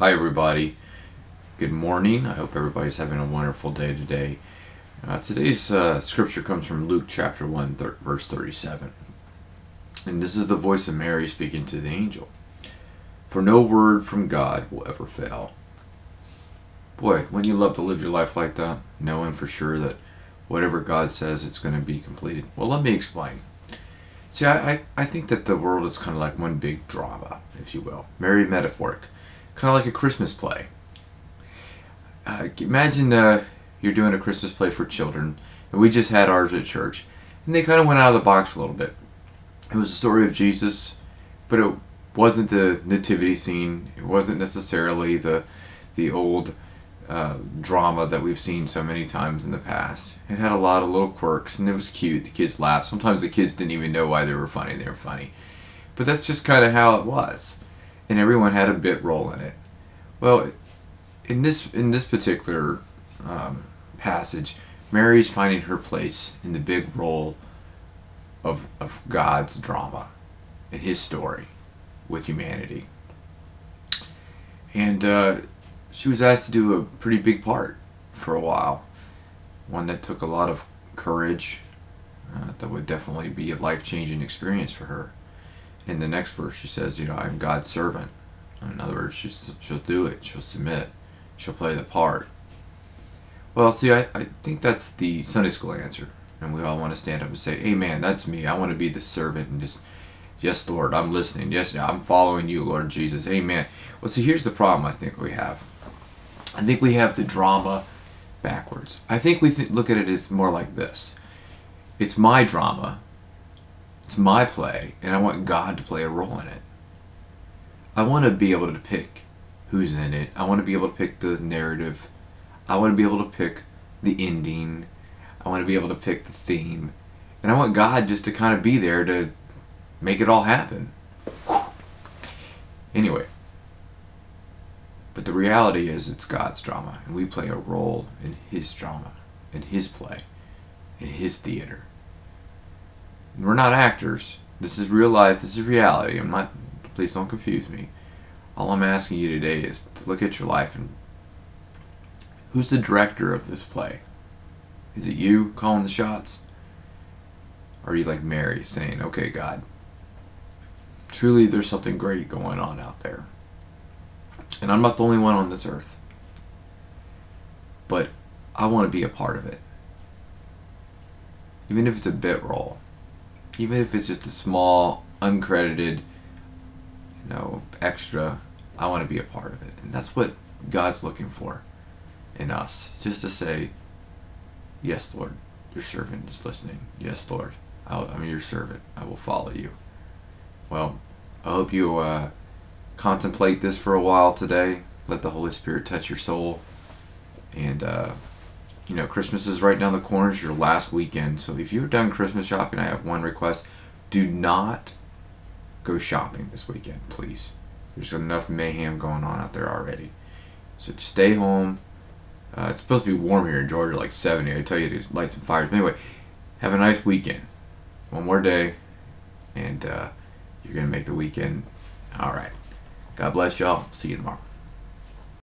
Hi, everybody. Good morning. I hope everybody's having a wonderful day today. Uh, today's uh, scripture comes from Luke chapter 1, thir- verse 37. And this is the voice of Mary speaking to the angel. For no word from God will ever fail. Boy, wouldn't you love to live your life like that? Knowing for sure that whatever God says, it's going to be completed. Well, let me explain. See, I, I, I think that the world is kind of like one big drama, if you will. Very metaphoric. Kind of like a Christmas play. Uh, imagine uh, you're doing a Christmas play for children, and we just had ours at church, and they kind of went out of the box a little bit. It was a story of Jesus, but it wasn't the nativity scene. It wasn't necessarily the the old uh, drama that we've seen so many times in the past. It had a lot of little quirks, and it was cute. The kids laughed. Sometimes the kids didn't even know why they were funny. They were funny, but that's just kind of how it was, and everyone had a bit role in it. Well, in this in this particular um, passage, Mary's finding her place in the big role of of God's drama, and His story with humanity, and uh, she was asked to do a pretty big part for a while, one that took a lot of courage. Uh, that would definitely be a life changing experience for her. In the next verse, she says, "You know, I'm God's servant." In other words, she's, she'll do it. She'll submit. She'll play the part. Well, see, I, I think that's the Sunday school answer. And we all want to stand up and say, Amen, that's me. I want to be the servant and just, yes, Lord, I'm listening. Yes, I'm following you, Lord Jesus. Amen. Well, see, here's the problem I think we have. I think we have the drama backwards. I think we th- look at it as more like this it's my drama, it's my play, and I want God to play a role in it. I want to be able to pick who's in it. I want to be able to pick the narrative. I want to be able to pick the ending. I want to be able to pick the theme. And I want God just to kind of be there to make it all happen. Anyway. But the reality is it's God's drama, and we play a role in His drama, in His play, in His theater. We're not actors. This is real life. This is reality. I'm not Please don't confuse me. All I'm asking you today is to look at your life and who's the director of this play? Is it you calling the shots? Or are you like Mary saying, okay, God, truly there's something great going on out there. And I'm not the only one on this earth. But I want to be a part of it. Even if it's a bit role. Even if it's just a small, uncredited, you know, extra. I want to be a part of it. And that's what God's looking for in us. Just to say, Yes, Lord, your servant is listening. Yes, Lord, I'll, I'm your servant. I will follow you. Well, I hope you uh, contemplate this for a while today. Let the Holy Spirit touch your soul. And, uh, you know, Christmas is right down the corner. It's your last weekend. So if you've done Christmas shopping, I have one request. Do not go shopping this weekend, please. There's enough mayhem going on out there already. So just stay home. Uh, it's supposed to be warm here in Georgia, like 70. I tell you to light some fires. But anyway, have a nice weekend. One more day, and uh, you're going to make the weekend all right. God bless y'all. See you tomorrow.